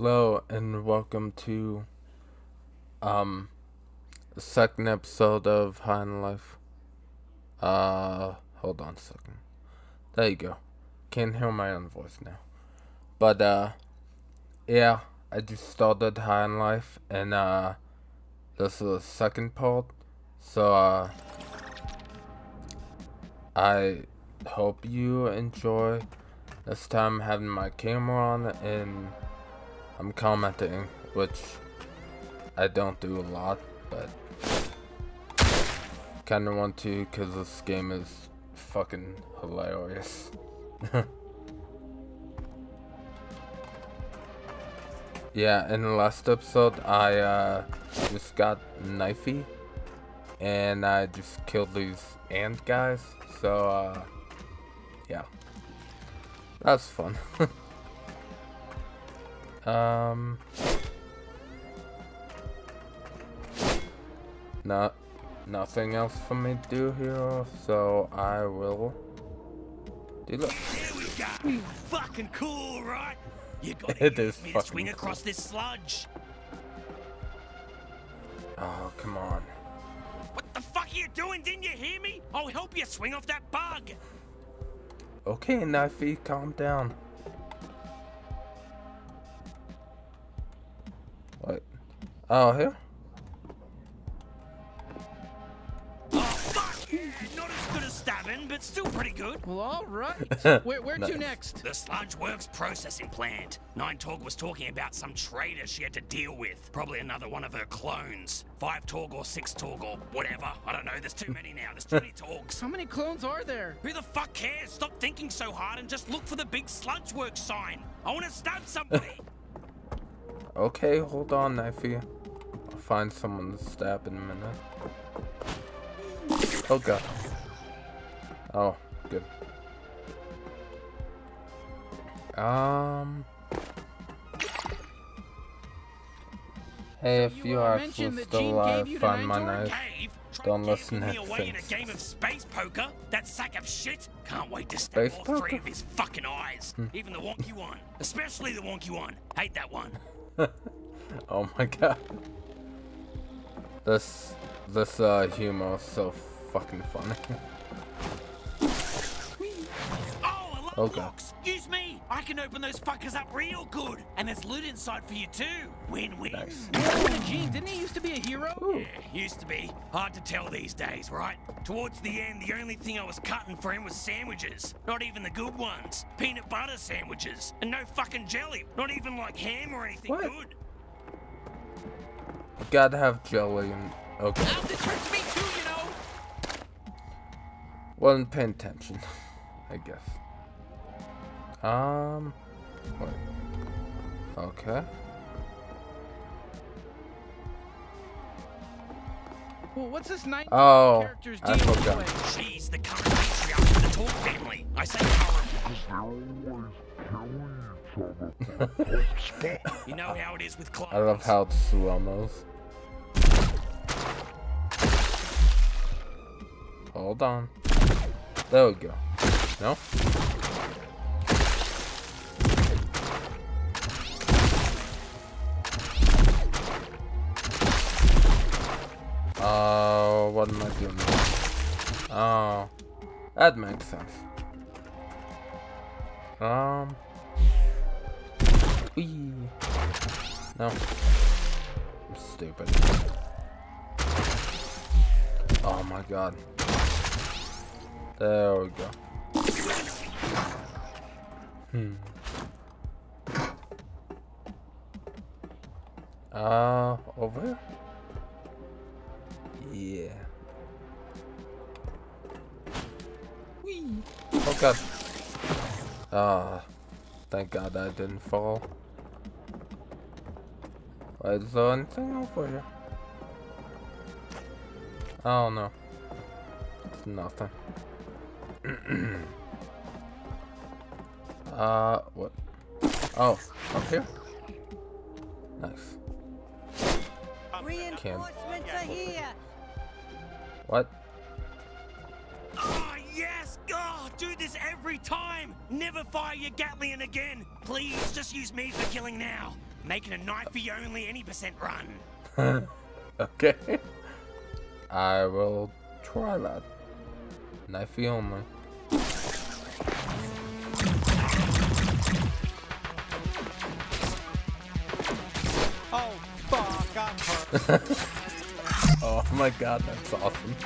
Hello and welcome to um second episode of High on Life. Uh hold on a second. There you go. Can't hear my own voice now. But uh yeah, I just started High on Life and uh this is the second part. So uh I hope you enjoy this time having my camera on and I'm commenting, which I don't do a lot, but kinda want to because this game is fucking hilarious. yeah, in the last episode, I uh, just got knifey and I just killed these ant guys, so uh, yeah. That's fun. Um. Not nothing else for me to do here, so I will do that. Here we go. Fucking cool, right? You got It is me fucking swing cool. across this sludge. Oh, come on. What the fuck are you doing? Didn't you hear me? I'll help you swing off that bug. Okay, Knifey, calm down. What? Oh, here? Oh fuck! Not as good as stabbing, but still pretty good. Well, all right. Where, where Nice. to next? The Sludge Works processing plant. Nine Torg was talking about some traitor she had to deal with. Probably another one of her clones. Five Torg or six Torg or whatever. I don't know. There's too many now. There's too many Torgs. How many clones are there? Who the fuck cares? Stop thinking so hard and just look for the big Sludge Works sign. I want to stab somebody. Okay, hold on, Knifey. I'll find someone to stab in a minute. Oh, God. Oh, good. Um... Hey, if You, you are actually still alive, gave you the find my knife. Cave, Don't listen to away in a game of space poker. That sack of shit. Can't wait to stab all? Hmm. three of his fucking eyes. Even the wonky one. Especially the wonky one. Hate that one. Oh my god. This this uh humor is so fucking funny. Oh, I love Oh, God. locks. Use me. I can open those fuckers up real good. And there's loot inside for you too. Win-win. Nice. Gene, didn't he used to be a hero? Yeah, used to be. Hard to tell these days, right? Towards the end, the only thing I was cutting for him was sandwiches. Not even the good ones. Peanut butter sandwiches. And no fucking jelly. Not even like ham or anything What? good. You gotta have jelly and okay. Ow, this hurts me too, you know. Wasn't paying attention, I guess. Um wait. Okay. Well, what's this night Oh, character's I deal forgot. She's the current matriarch of the Torg family. I say. You know how it is with clones. I love how it's slow-mos. Hold on. There we go. No? Oh, what am I doing? Oh, that makes sense. Um. Whee. No. I'm stupid. Oh my god. There we go. Hmm. Uh, over here? Yeah. Oh god. Ah, thank god I didn't fall. Wait, is there anything over here? Oh no. It's nothing. uh, what? Oh, up here? Nice. Reinforcements are here. What? Oh, yes! God, do this every time! Never fire your Gatling again! Please, just use me for killing now. making a knife for knifey only any percent run. okay. I will try that. Knifey only. Oh, fuck, I'm hurt. Oh my god, that's awesome.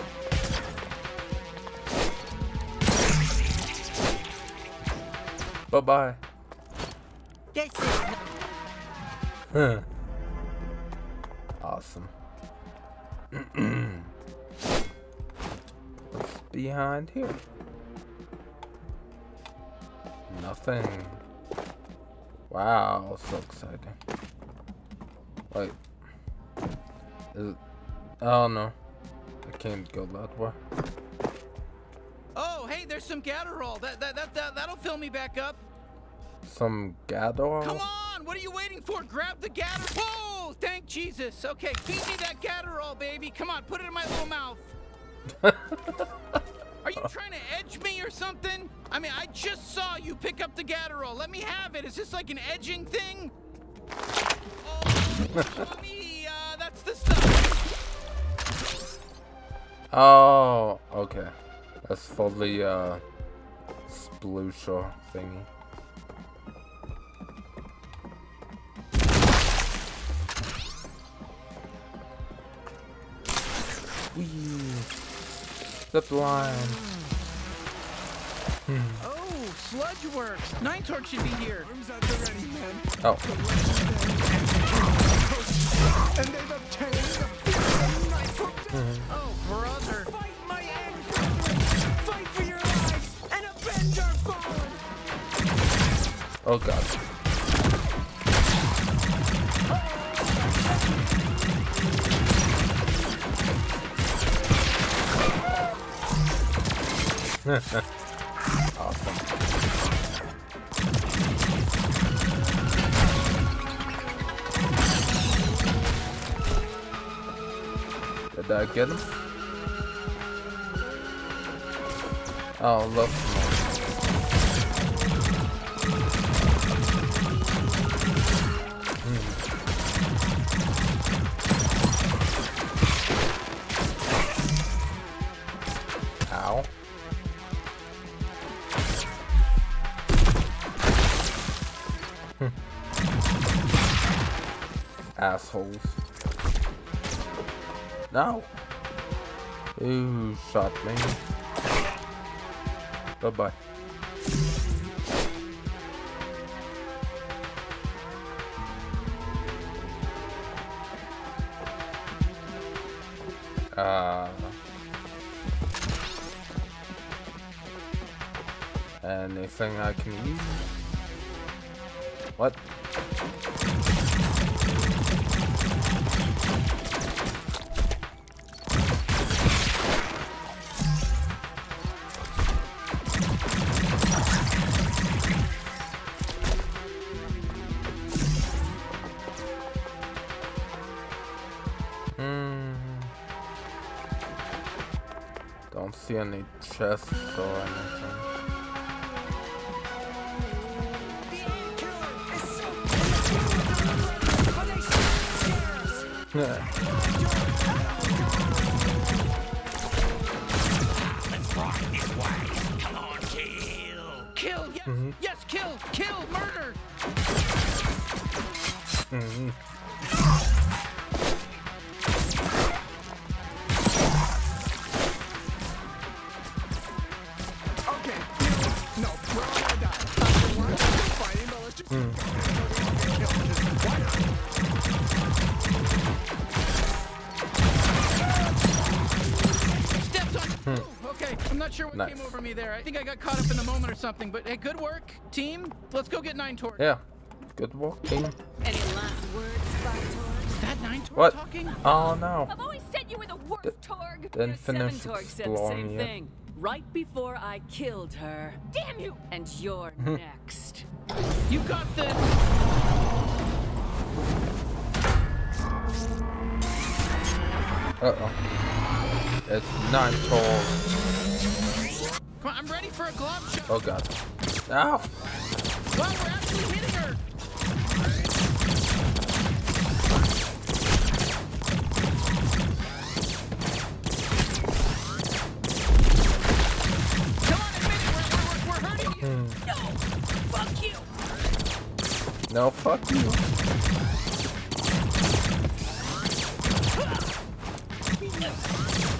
Bye bye. This is awesome. What's behind here? Nothing. Wow, so exciting. Wait. Is? Oh no. I can't go that way. Oh, hey, there's some Gatterall. That, that, that, that, that'll fill me back up. Some Gador? Come on, what are you waiting for? Grab the Gatter. Whoa, oh, thank Jesus. Okay, feed me that Gatterall, baby. Come on, put it in my little mouth. Are you trying to edge me or something? I mean, I just saw you pick up the Gatterall. Let me have it. Is this like an edging thing? Oh, Oh, okay. That's for the uh, sploosher thingy. Whee! Zip line. Oh, Sludge Works. Nine Torg should be here. Arms at the ready, man. Oh, And they've obtained oh god. awesome. Did I get him? Oh, love Assholes. No. Who shot me? Bye bye. Uh, anything I can use? What? Any chests or anything. The aim killer is so still. Yeah. Sure what Nice. came over me there. I think I got caught up in the moment or something. But hey, good work, team. Let's go get Nine Torg. Yeah. Good work, team. Any last words, Bartor? Is that Nine Torg What? talking? Oh no. I've always said you were the worst, Torg. Then finish Seven Torg said the same yet. thing. Right before I killed her. Damn you! And you're next. You got this. Uh oh. It's nine Torg. Come on, I'm ready for a glove shot. Oh god. Ow. Well, we're actually hitting her. Hmm. No, fuck you. No.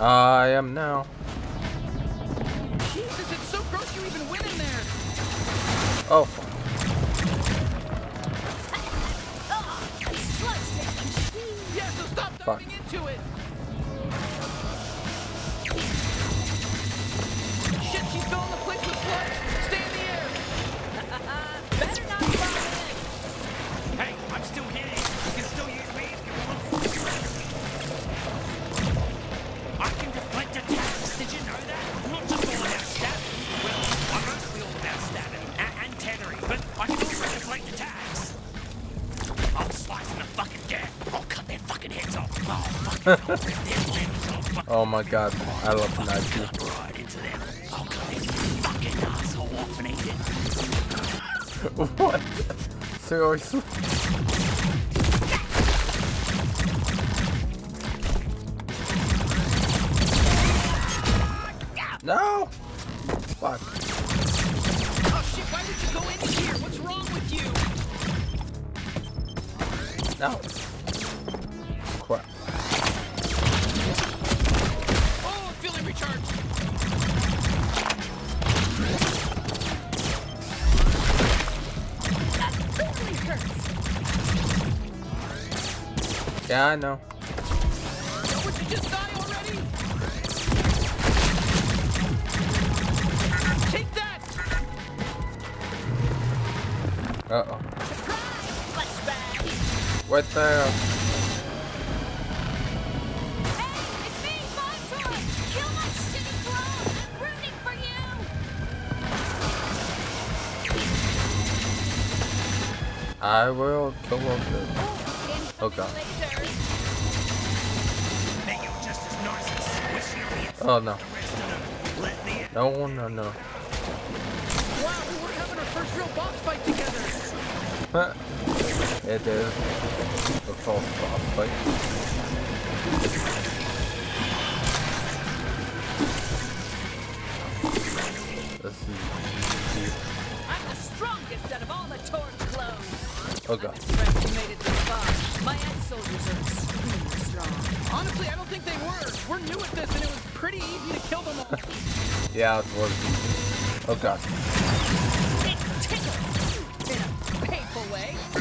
I am now. Jesus, it's so gross you even went in there. Oh, Oh my god. I love fucking Knifey. cut my shitty clone. I'm rooting for you. I will kill him. Oh, God. Oh no. the rest of them. Let the No, no, no. Wow, we were having our first real boss fight together. Huh. It is a false boss fight. This is easy. I'm the strongest out of all the Torg clones. Oh god. impressed you made it this far. My ex soldiers are. Honestly, I don't think they were. We're new at this, and it was pretty easy to kill them all. Yeah, it was. Oh god. It in a painful way.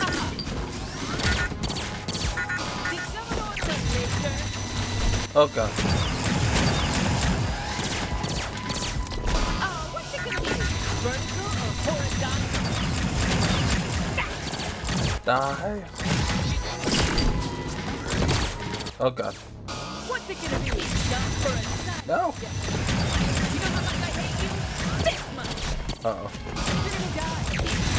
Did someone order a laser? Oh god. Oh, what's it gonna be? Vertical or horizontal? Die. Oh god. What's it gonna be? Jump for a side No. You know how much I hate you? This much. Uh oh.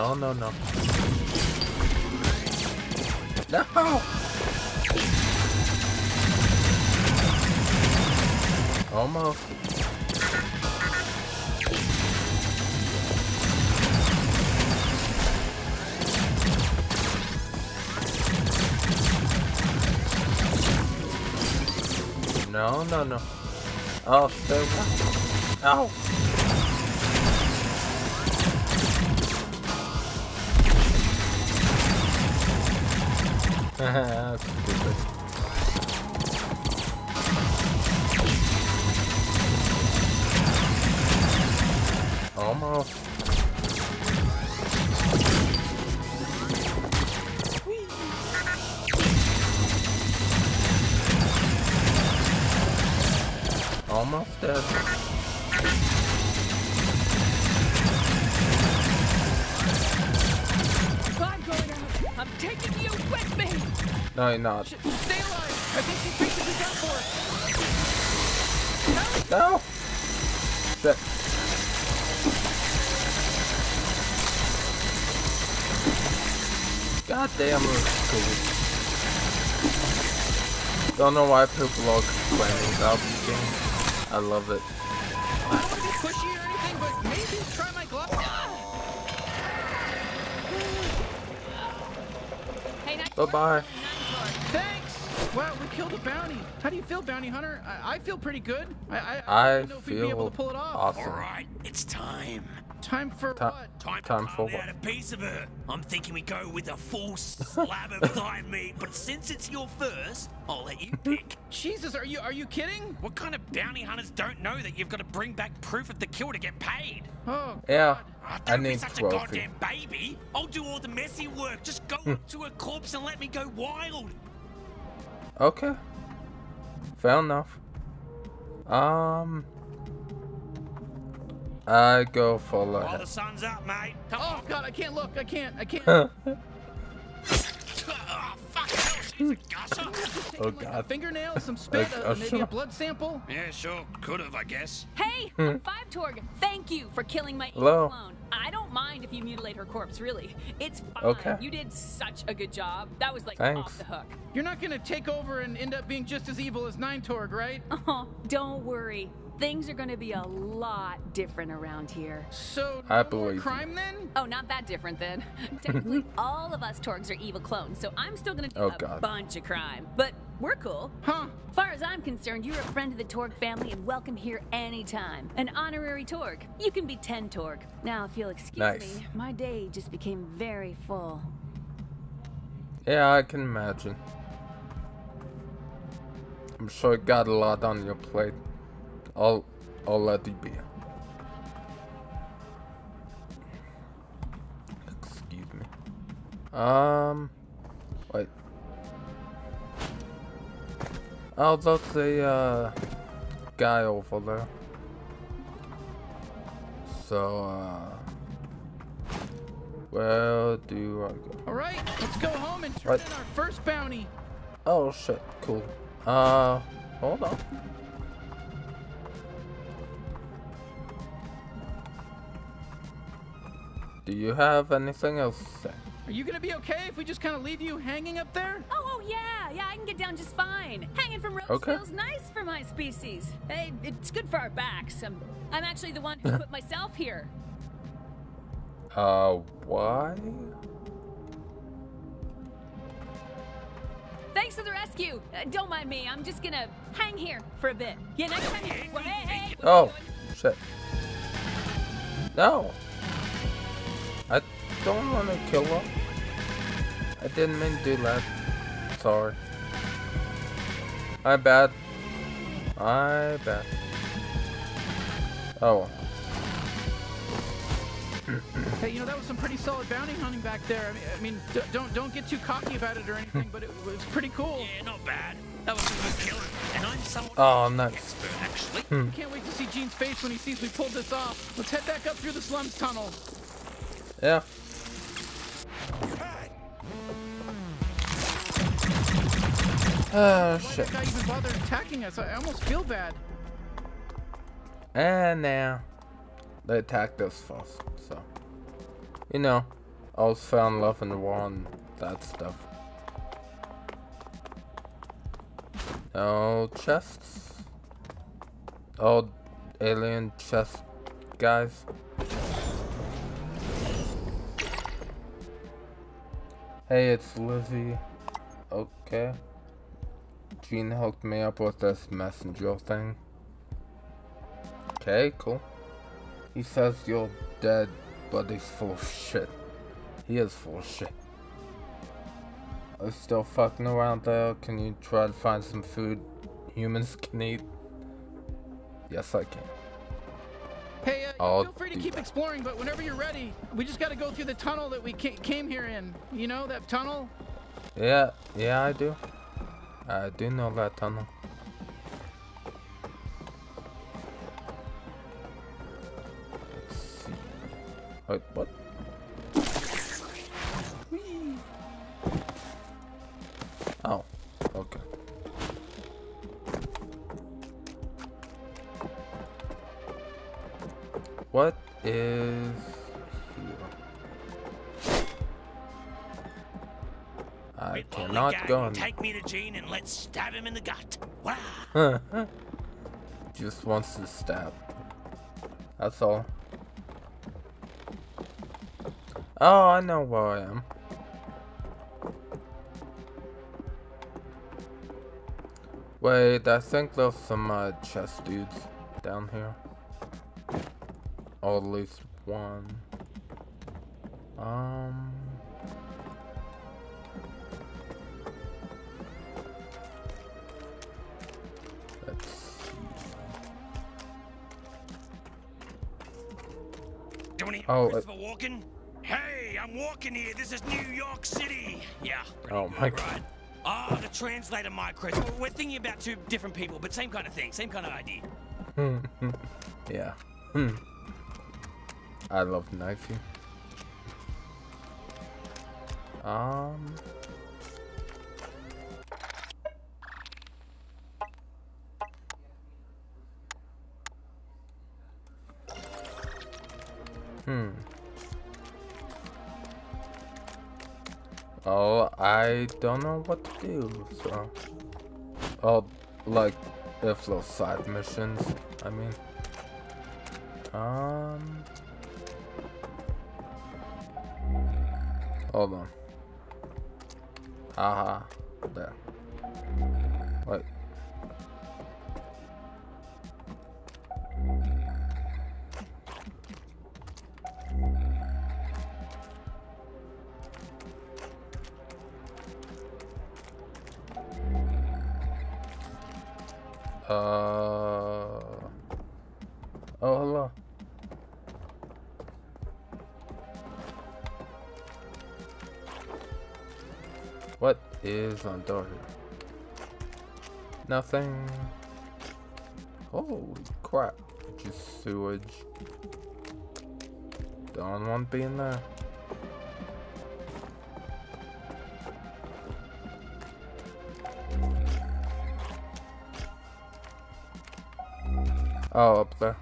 No, no, no. No! Almost. No, no, no. Oh, still. Ow! Uh-huh. That's stupid. Almost. Almost dead. No, he's not. Stay alive! I think he picked his up for No! no. Shit. God damn it. Don't know why people are complaining about this game. I love it. I don't want to be pushy or anything, but maybe try my glove. Hey, Bye-bye. Wow, we killed a bounty. How do you feel, bounty hunter? I, I feel pretty good. I I, I don't know if we'd be able to pull it off. awesome. Alright, it's time. Time for Ti- what? Time, Time for carve what? out a piece of her. I'm thinking we go with a full slab of thigh meat, but since it's your first, I'll let you pick. Jesus, are you are you kidding? What kind of bounty hunters don't know that you've got to bring back proof of the kill to get paid? Oh, Yeah, Ah, I don't be need such a trophy. goddamn baby. I'll do all the messy work. Just go Hmm. up to a corpse and let me go wild. Okay. Fair enough. Um. I go for While like. the sun's up, mate. Come oh on. God, I can't look. I can't. I can't. Oh, fuck hell, a gusher. Oh a god. fingernail, some spit, Like, uh, uh, maybe a blood sample. Yeah, sure. Could have, I guess. Hey, Hmm. I'm Five Torg. Thank you for killing my Hello. clone. I don't mind if you mutilate her corpse, really. It's fine. Okay. You did such a good job. That was like Thanks. off the hook. You're not gonna take over and end up being just as evil as Nine Torg, right? Oh, don't worry. Things are gonna be a lot different around here. So I no more believe you. crime then? Oh, not that different then. Technically, all of us Torgs are evil clones, so I'm still gonna do Oh, a God. bunch of crime. But we're cool. Huh? Far as I'm concerned, you're a friend of the Torg family and welcome here anytime. An honorary Torg. You can be 10 Torg. Now, if you'll excuse Nice. me, my day just became very full. Yeah, I can imagine. I'm sure you got a lot on your plate. I'll, I'll let it be. Excuse me. Um, wait. Oh, that's a uh, guy over there. So, uh, where do I go? All right, let's go home and turn What? in our first bounty. Oh shit, cool. Uh, hold on. You have anything else to say? Are you gonna be okay if we just kind of leave you hanging up there? Oh, oh, yeah, yeah, I can get down just fine. Hanging from ropes Okay. feels nice for my species. Hey, it's good for our backs. I'm, I'm actually the one who put myself here. Uh, why? Thanks for the rescue. Uh, don't mind me. I'm just gonna hang here for a bit. Yeah, next time you. Well, hey, hey. what are you Oh, shit. No. I don't want to kill him. I didn't mean to do that. Sorry. My bad. My bad. Oh. Hey, you know that was some pretty solid bounty hunting back there. I mean, I mean, d- don't don't get too cocky about it or anything, but it was pretty cool. Yeah, not bad. That was a good killing. And I'm somewhat Oh, nice. expert, actually. Hmm. Can't wait to see Gene's face when he sees we pulled this off. Let's head back up through the slums tunnel. Yeah. Oh, Why shit. guy even bothered attacking us? I almost feel bad. And now they attacked us first, so you know, I was found love in the war and that stuff. No chests. Oh, alien chest guys. Hey, it's Lizzie. Okay. Gene hooked me up with this messenger thing. Okay, cool. He says you're dead, but he's full of shit. He is full of shit. Are you still fucking around there? Can you try to find some food humans can eat? Yes, I can. Hey, uh, I'll feel free to keep that. exploring, but whenever you're ready, we just got to go through the tunnel that we ca- came here in. You know that tunnel? Yeah, yeah, I do. I do know that tunnel. Let's see. Wait, what? Whee! Oh, okay. What is I With cannot Lollygagging, go in. Take me to Gene and let's stab him in the gut. Wow. Just wants to stab. That's all. Oh, I know where I am. Wait, I think there's some uh, chest dudes down here. Or at least one. Um. It, Oh, uh, Christopher Walken? Hey, I'm walking here. This is New York City. Yeah. Oh good, my God. right? Ah, the translator, my Chris. We're thinking about two different people, but same kind of thing, same kind of idea. yeah. Hmm. I love knifey. Um. Hmm. Oh, I don't know what to do, so. Oh, like, if those side missions, I mean. Um. Hold on. Aha. There. Wait. Uh. Oh, hello. What is on door here? Nothing. Holy crap. Just sewage. Don't want to be in there. Oh, up there.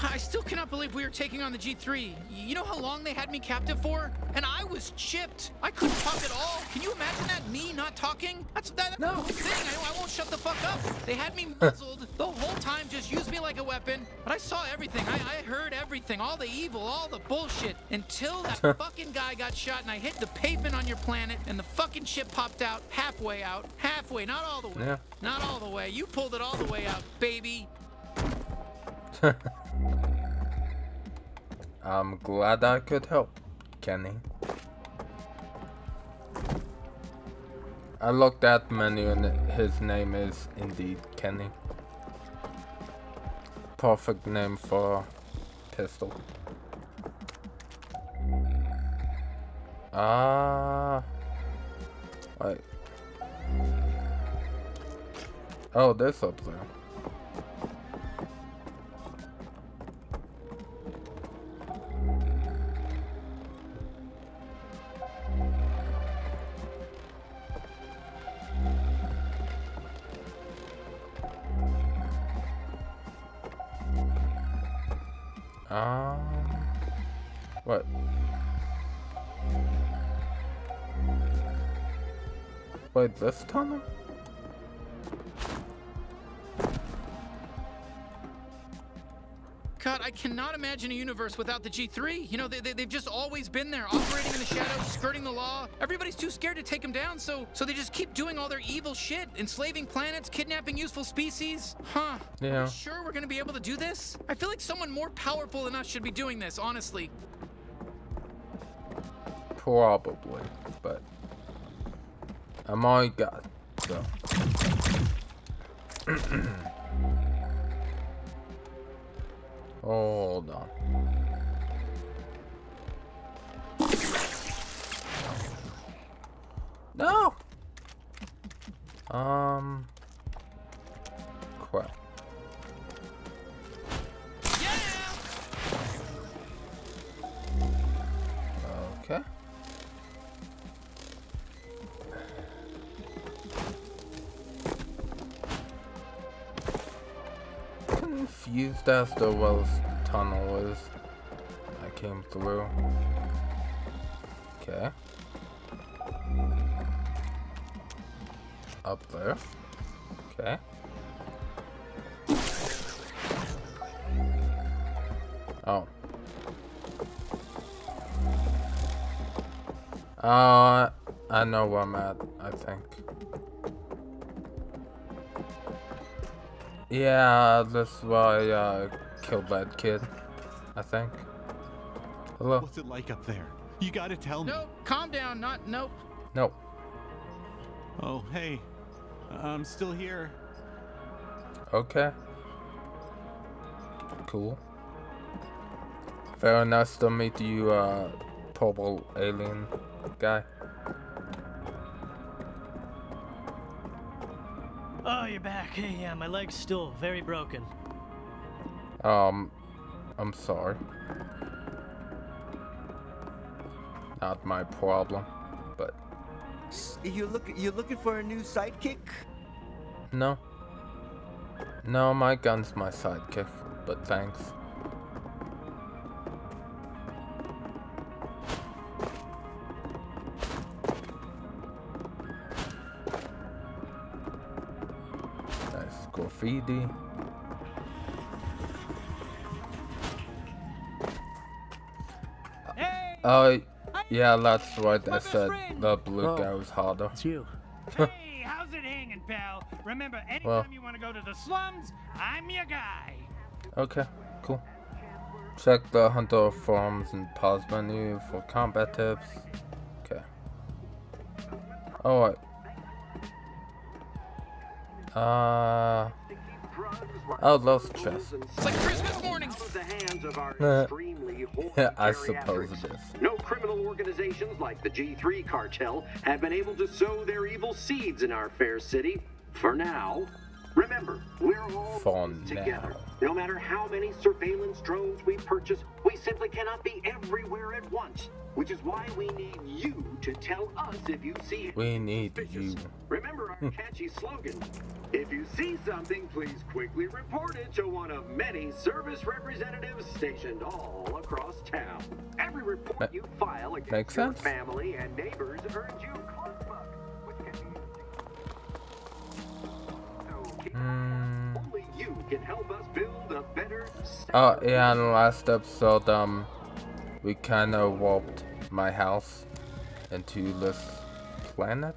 God, I still cannot believe we are taking on the G3. You know how long they had me captive for? And I was chipped. I couldn't talk at all. Can you imagine that? Me not talking? That's that, that's No. the whole thing. I, I won't shut the fuck up. They had me muzzled the time, just used me like a weapon. But I saw everything. I, I heard everything. All the evil, all the bullshit. Until that fucking guy got shot and I hit the pavement on your planet and the fucking ship popped out halfway out. Halfway, not all the way. Yeah. Not all the way. You pulled it all the way out, baby. I'm glad I could help, Kenny. I looked at the menu and his name is indeed Kenny. Perfect name for pistol. Ah. wait. Oh, this up there. This tunnel? God, I cannot imagine a universe without the G3. You know, they, they, they've just always been there, operating in the shadows, skirting the law. Everybody's too scared to take them down, so so they just keep doing all their evil shit, enslaving planets, kidnapping useful species. Huh. Are Yeah. you sure we're gonna be able to do this? I feel like someone more powerful than us should be doing this, honestly. Probably, but I'm all got. So. Hold on. No. Um. Crap. Okay. Confused as the Wells tunnel was. I came through. Okay. Up there. Okay. Oh. Uh, I know where I'm at, I Yeah, that's why I uh, killed that kid, I think. Hello? What's it like up there? You gotta tell me. Nope, calm down. Not nope. Nope. Oh, hey. I'm still here. Okay. Cool. Very nice to meet you, uh, purple alien guy. You're back. Hey, yeah, my leg's still very broken. Um, I'm sorry. Not my problem, but You look you looking for a new sidekick? no. No, my gun's my sidekick, but thanks. Graffiti. Hey! Oh, yeah, that's right. I said the blue Oh. guy was harder. It's you. hey, how's it hanging, pal? Remember, anytime Well. you want to go to the slums, I'm your guy. Okay, cool. Check the Hunter forums and pause menu for combat tips. Okay. Alright. Uh. Oh, those chests. It's like Christmas morning. out of the hands of our extremely Yeah, I suppose geriatrics. it is. No criminal organizations like the G3 cartel have been able to sow their evil seeds in our fair city. For now. Remember, we're all For together. now. No matter how many surveillance drones we purchase, we simply cannot be everywhere at once. Which is why we need you to tell us if you see it. We need Suspicious. you. Remember our hmm. catchy slogan. If you see something, please quickly report it to one of many service representatives stationed all across town. Every report Ma- you file against your sense. family and neighbors earns you Mm. only you can help us build a better Oh, yeah, in the last episode, um, we kinda warped my house into this planet.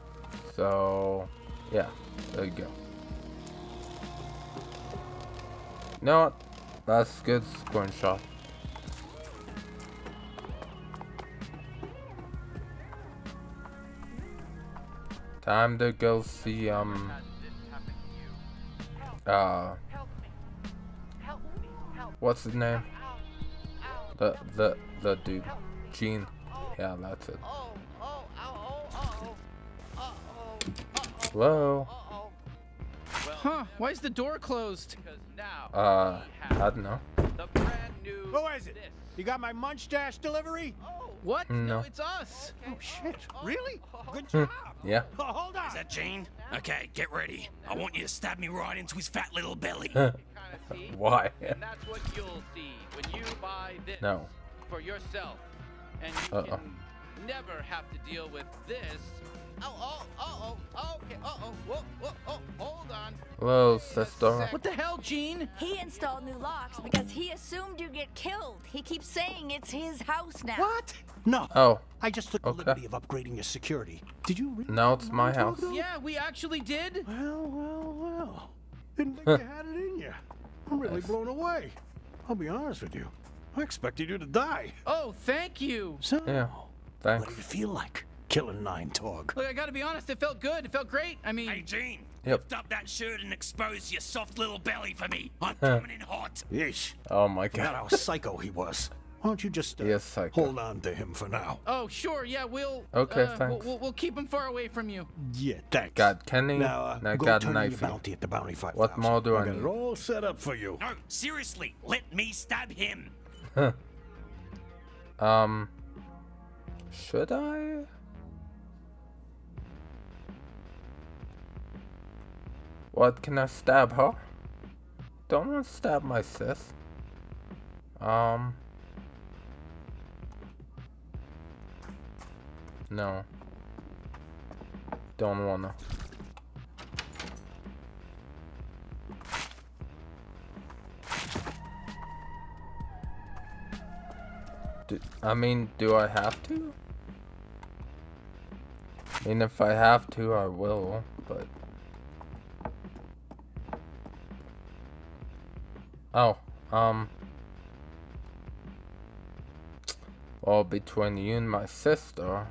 So, yeah, there you go. You know what? That's good screenshot. Time to go see, um, uh, what's his name? The, the, the dude. Gene. Yeah, that's it. Hello? Huh? Why is the door closed? Uh, I don't know. Who is it? You got my munch dash delivery? What? No. it's us. Oh shit! Really? Good Hmm. job. Yeah. Oh, hold on. Is that Gene? Okay, get ready. I want you to stab me right into his fat little belly. Why? And that's what you'll see when you buy this No. for yourself. And you Uh-uh. can never have to deal with this. Oh, oh, oh, oh, okay, uh oh, whoa, whoa, oh, hold on. Hello, sister. What the hell, Gene? He installed new locks because he assumed you'd get killed. He keeps saying it's his house now. What? No. Oh, I just took Okay. the liberty of upgrading your security. Did you really? now it's my house. Yeah, we actually did. Well, well, well. Didn't think you had it in you. I'm really blown away. I'll be honest with you. I expected you to die. Oh, thank you. So, Yeah. thanks. what Thanks. did it feel like killing nine Torg? Look, I gotta be honest. It felt good. It felt great. I mean, hey, Gene. Yep. Lift up that shirt and expose your soft little belly for me. I'm coming in hot. Yeesh. Oh my god. Forgot how psycho he was. Why don't you just uh, He is psycho. hold on to him for now? oh sure, yeah, we'll. Okay, uh, thanks. We'll, we'll keep him far away from you. Yeah, thanks. Got Kenny. Now, uh, and I go got turn in your bounty at the Bounty 5000. What more do I got need? it all set up for you. No, seriously, let me stab him. Um, should I? What, can I stab her? Don't want to stab my sis. Um... No. Don't wanna. Do, I mean, do I have to? I mean, if I have to, I will, but... Oh, um... Well, between you and my sister,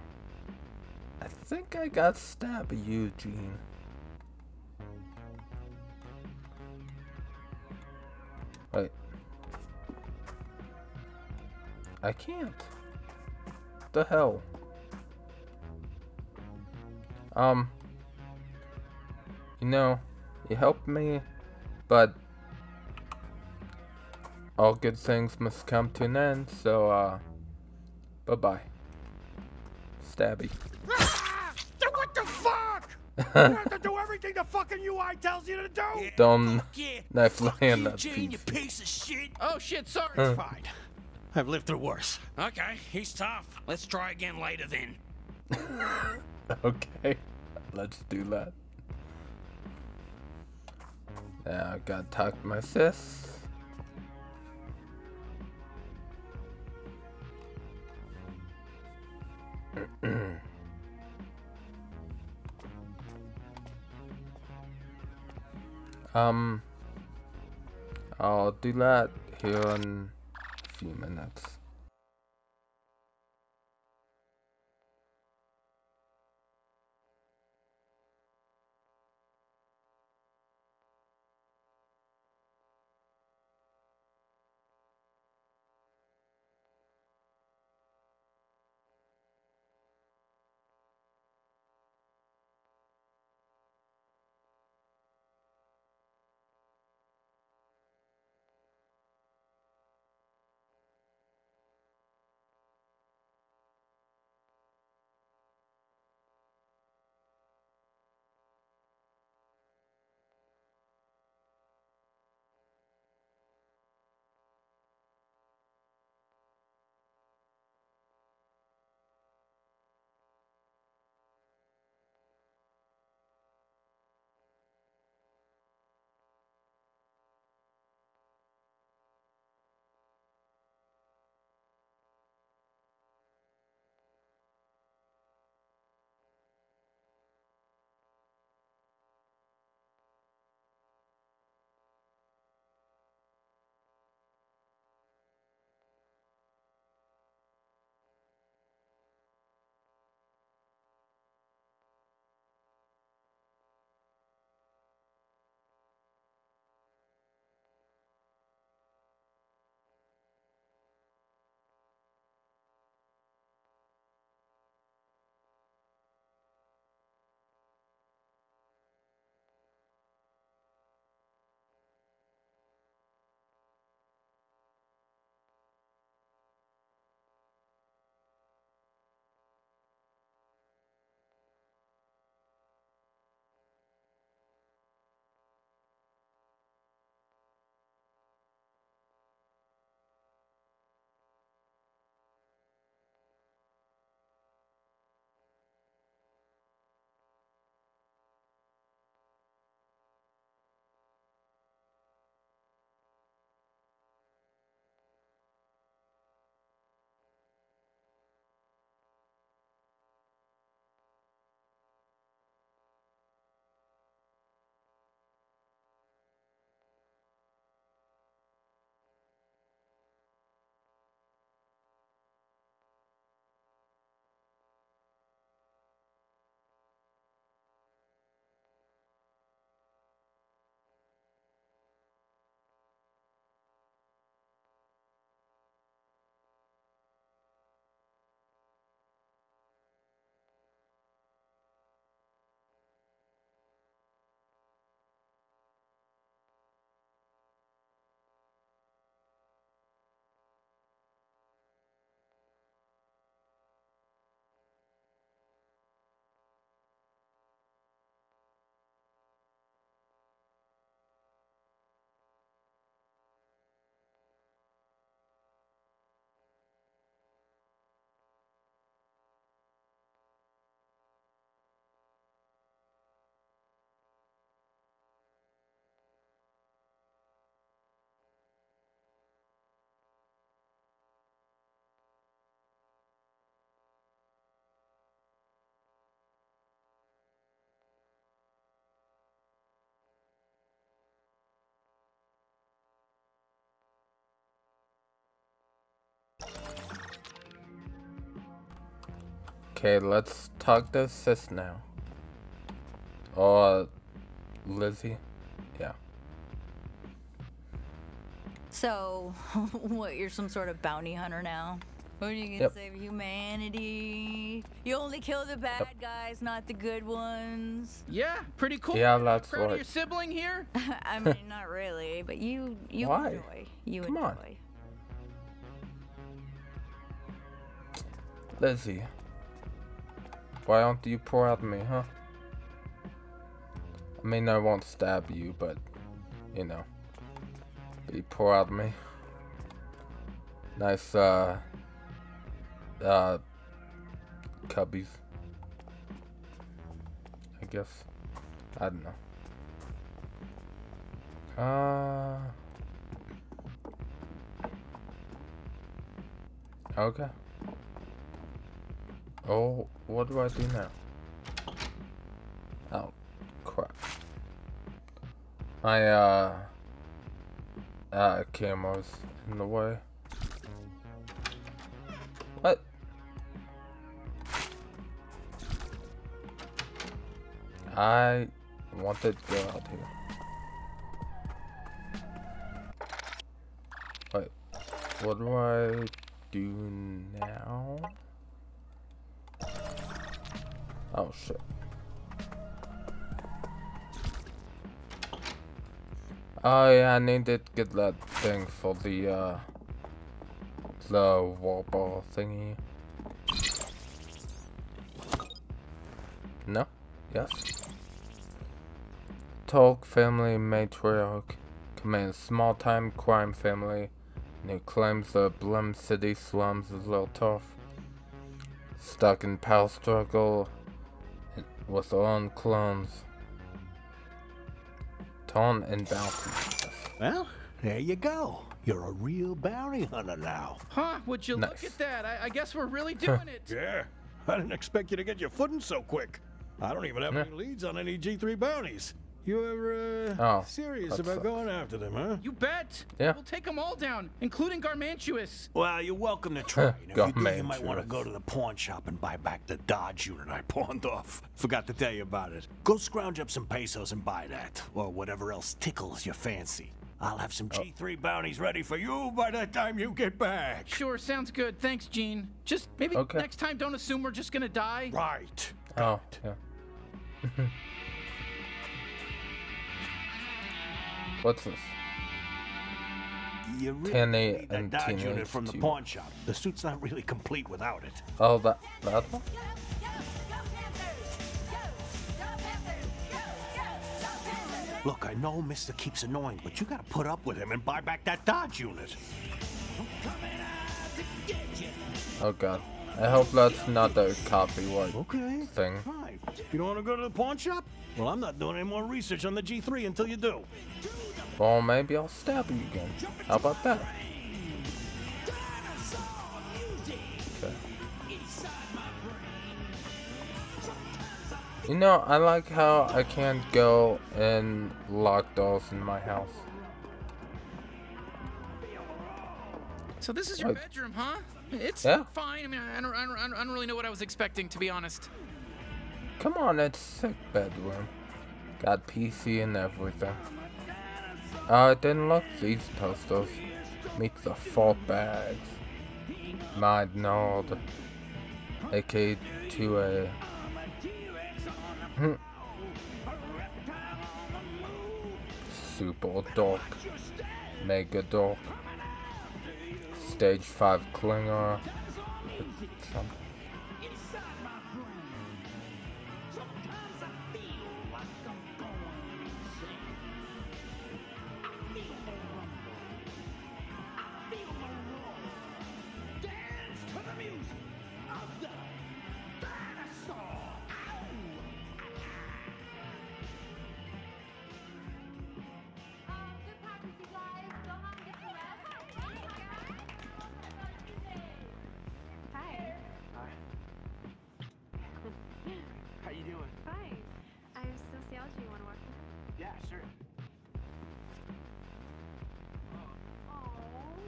I think I got stabbed, Eugene. Wait. I can't. The hell? Um. You know, you helped me, but all good things must come to an end, so, uh, bye-bye. Stabby. What the fuck? you have to do everything the fucking UI tells you to do. Don't knife land that Eugene, you piece. piece of shit. Oh shit, sorry. Huh. Fine. I've lived through worse. Okay, he's tough. Let's try again later then. Okay, let's do that. Now I gotta talk to my sis. um, I'll do that here in a few minutes. Okay, let's talk to sis now. Or Lizzie. Yeah. So, what, you're some sort of bounty hunter now? What are you gonna Yep. save humanity? You only kill the bad guys, not the good ones. Yeah, pretty cool. Yeah, that's Proud of your sibling here? I mean, not really, but you you Why? enjoy. You Come enjoy. on. Lizzie. Why don't you pour out me, huh? I mean, I won't stab you, but, you know. Be pour out me. Nice, uh, uh, cubbies. I guess. I don't know. Uh. Okay. Oh, what do I do now? Oh, crap. My, uh, uh, camera's in the way. What? I wanted to go out here. Wait, what do I do now? Oh shit. Oh yeah, I need to get that thing for the uh the ball thingy. No? Yes? Torg family matriarch commands small-time crime family and who claims the Blim City slums is a little tough. Stuck in power struggle with their own clones. Ton and bounty. Well, there you go. You're a real bounty hunter now. Huh? Would you look at that? I, I guess we're really doing it. Yeah. I didn't expect you to get your footing so quick. I don't even have Yeah. any leads on any G3 bounties. You ever, uh, Oh, serious about sucks. going after them, huh? You bet. Yeah. We'll take them all down, including Garmantuous. Well, you're welcome to try. If you do, you might want to go to the pawn shop and buy back the Dodge unit I pawned off. Forgot to tell you about it. Go scrounge up some pesos and buy that, or whatever else tickles your fancy. I'll have some G3 bounties ready for you by the time you get back. Sure, sounds good. Thanks, Gene. Just maybe Okay. next time, don't assume we're just gonna die. Right. Oh, yeah. What's this? You really need that and Dodge unit from the pawn shop. The suit's not really complete without it. Oh, that that one? Look, I know Mister keeps annoying, but you gotta put up with him and buy back that Dodge unit. Oh god. I hope that's not a copyright Okay. thing. Fine. You don't want to go to the pawn shop? Well, I'm not doing any more research on the G3 until you do. Well, maybe I'll stab you again. How about that? Okay. You know, I like how I can't go and lock doors in my house. So this is your Like- bedroom, huh? It's Yeah. fine. I mean, I don't, I, don't, I don't- I don't really know what I was expecting, to be honest. Come on, it's sick bedroom. Got PC and everything. Uh, then look, these posters. Meet the fault bags. My Nord. AK2A. Hmm. Super Dork. Mega Dork. Stage 5 Klinger.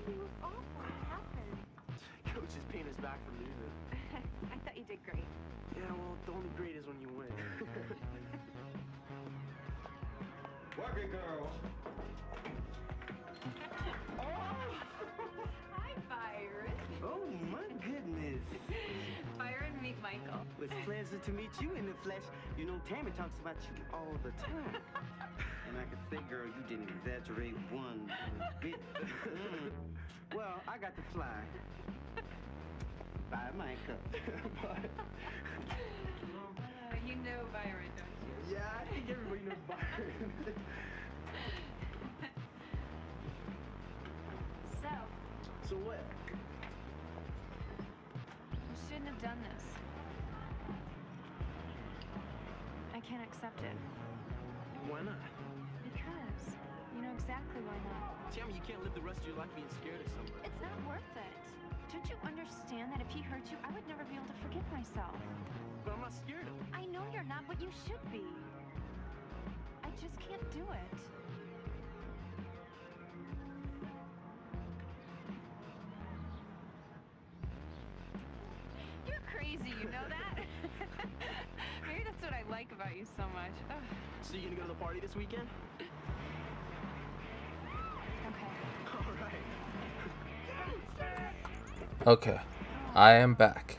He was awful. What happened? Coach is paying us back from losing. I thought you did great. Yeah, well, the only great is when you win. Working girl. Oh! Hi, Byron. oh my goodness. Byron, meet Michael. It's pleasant to meet you in the flesh. You know, Tammy talks about you all the time. And I can say, girl, you didn't exaggerate one bit. Mm. well, I got to fly. Bye, Michael. Bye. Uh, you know Byron, don't you? Yeah, I think everybody knows Byron. So, so what? you shouldn't have done this. I can't accept it. Why not? Exactly why not. Tammy, you can't live the rest of your life being scared of somebody. It's not worth it. Don't you understand that if he hurt you, I would never be able to forgive myself? But I'm not scared of him. I know you're not, but you should be. I just can't do it. You're crazy, you know that? Maybe that's what I like about you so much. So you gonna go to the party this weekend? Okay. All right. Okay, I am back.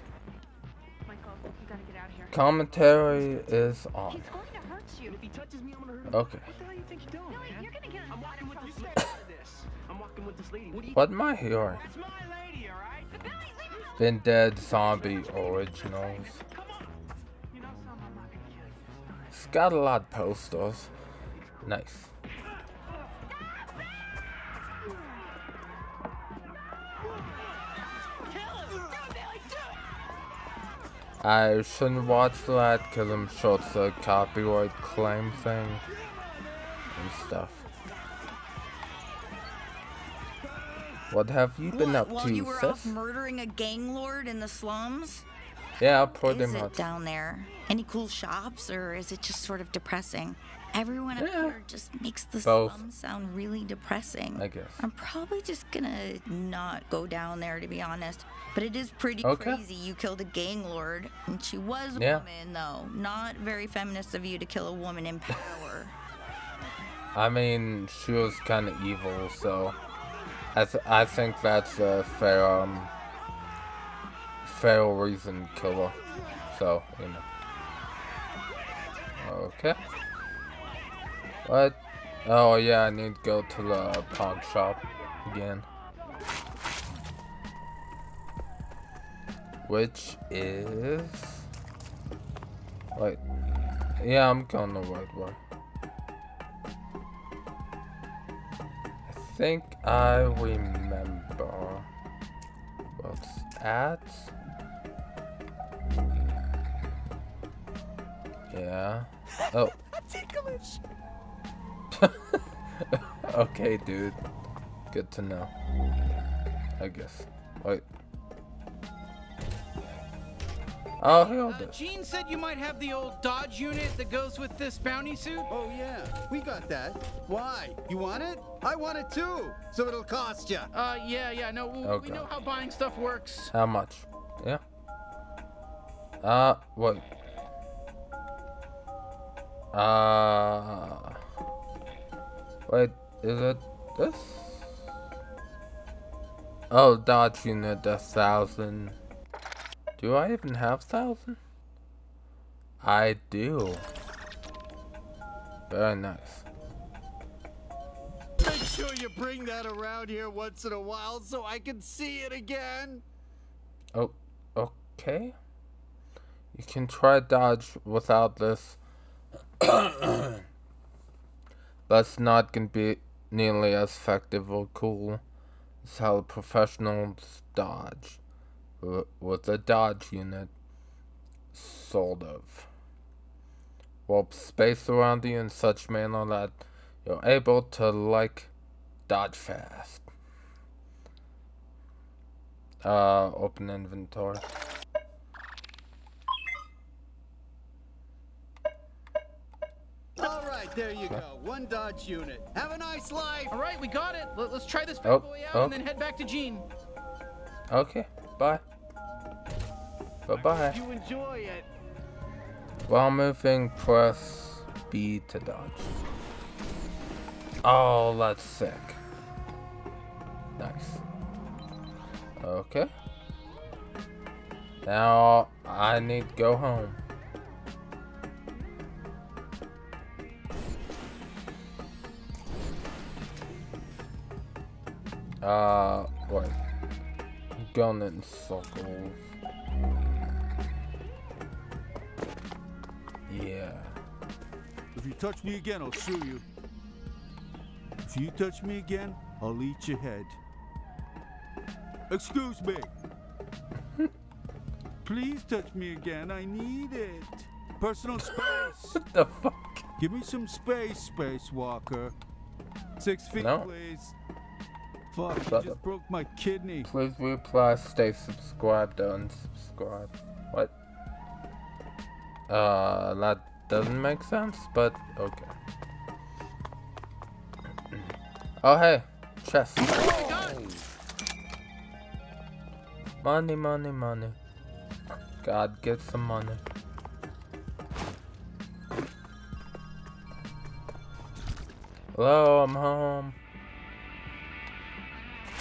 Michael, you gotta get out of here. Commentary is on. He's going to hurt you. If he touches me, I'm gonna hurt him. Okay. What the hell you think you're doing, Billy, man? you're gonna get in I'm walking with you. trouble. Stay out of this. I'm walking with this lady. What do you? What am I hearing? My lady, all right? Billy, leave him alone. Been Dead Zombie Originals. Come on. You know something? I'm not gonna kill you. It's got a lot of posters. Nice. I shouldn't watch that because I'm sure it's a copyright claim thing and stuff. What have you been What, up while to, you were sis? off murdering a gang lord in the slums? Yeah, pretty is much. it down there? Any cool shops, or is it just sort of depressing? Everyone up Yeah. here just makes the Both. slums sound really depressing. I guess. I'm probably just gonna not go down there, to be honest. But it is pretty Okay. crazy. You killed a gang lord, and she was a Yeah. woman, though. Not very feminist of you to kill a woman in power. I mean, she was kind of evil, so I th I think that's a fair um fair reason to kill her. So you know. Okay. What? Oh yeah, I need to go to the pawn shop again. Which is wait. Yeah, I'm going the right way. I think I remember what's at. Yeah. Oh. Ticklish. okay, dude. Good to know. I guess. Wait. Oh, here Uh. Gene said you might have the old Dodge unit that goes with this bounty suit. Oh, yeah. We got that. Why? You want it? I want it too. So it'll cost you. Uh, yeah, yeah, no, we, Oh, we know how buying stuff works. How much? Yeah. Uh, wait. Uh, wait, is it this? Oh, Dodge unit, a thousand. Do I even have thousand? I do. Very nice. Make sure you bring that around here once in a while so I can see it again. Oh, okay. You can try dodge without this. it's not gonna be nearly as effective or cool as how professionals dodge. With a dodge unit. Sort of. Warp space around you in such manner that you're able to, like, dodge fast. Uh, open inventory. All right, there you go. One Dodge unit. Have a nice life. All right, we got it. Let, us try this oh, bad Oh, boy out oh. and then head back to Gene. Okay, bye. Bye bye. You enjoy it. While moving, press B to dodge. Oh, that's sick. Nice. Okay. Now I need to go home. Uh, wait. Gun and circles. Yeah. If you touch me again, I'll sue you. If you touch me again, I'll eat your head. Excuse me. Please touch me again. I need it. Personal space. what the fuck? Give me some space, Spacewalker. Six feet, No. please. Fuck, you just broke my kidney. Please reply, stay subscribed, unsubscribe. What? Uh, that doesn't make sense, but okay. oh, hey, chest. Money, money, money. God, get some money. Hello, I'm home.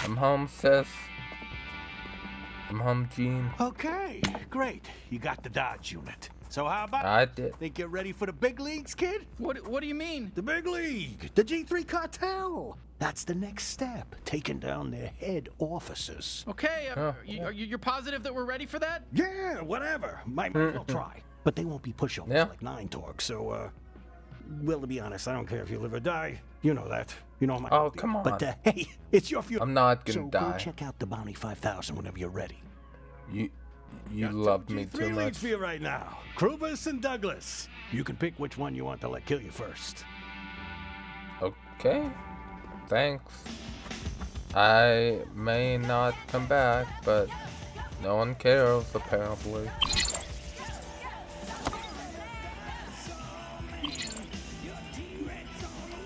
I'm home, sis. I'm home, Gene. Okay, great. You got the Dodge unit. So how about I did. Think you're ready for the big leagues, kid? What What do you mean? The big league, the G3 cartel. That's the next step, taking down their head officers. Okay, uh, are you, are you, you're positive that we're ready for that? Yeah, whatever. Might as well try. But they won't be pushovers Yeah. like Nine Torg, so, uh, well, to be honest, I don't care if you live or die. You know that. You know my. Oh, come on. But, uh, hey, it's your future. I'm not gonna so die. go check out the Bounty 5000 whenever you're ready. You, you love me Three too leads much. for you right now. Krubus and Douglas. You can pick which one you want to let kill you first. Okay. Thanks. I may not come back, but no one cares apparently.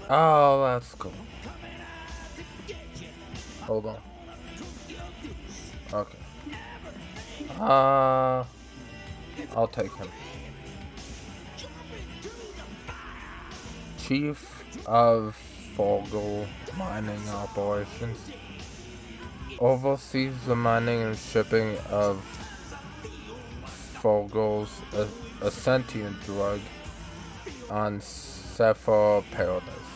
Oh, that's cool. Hold on. Okay. Uh, I'll take him. Chief of Fogel Mining Operations oversees the mining and shipping of Fogel's a, a sentient drug on Zephyr Paradise.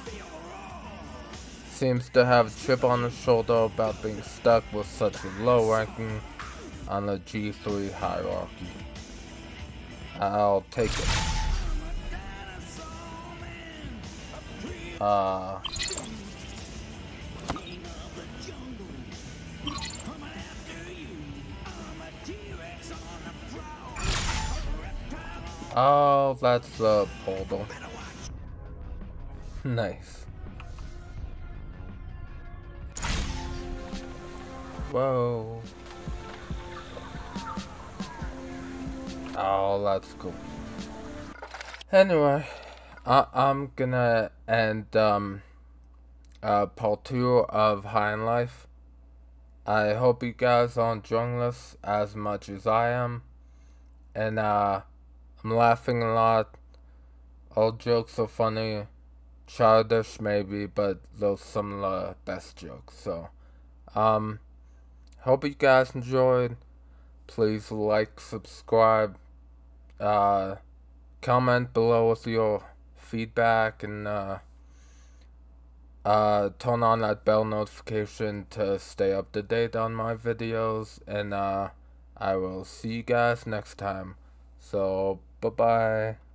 Seems to have a chip on his shoulder about being stuck with such a low ranking on the G3 hierarchy. I'll take it. Uh, oh, that's the portal. nice. Whoa. Oh, that's cool. Anyway, I I'm gonna end um uh part two of High on Life. I hope you guys are enjoying this as much as I am. And uh I'm laughing a lot. All jokes are funny. Childish maybe, but those some of the best jokes. So um hope you guys enjoyed. Please like, subscribe, uh comment below with your feedback and uh, uh, turn on that bell notification to stay up to date on my videos and uh, I will see you guys next time. So bye bye.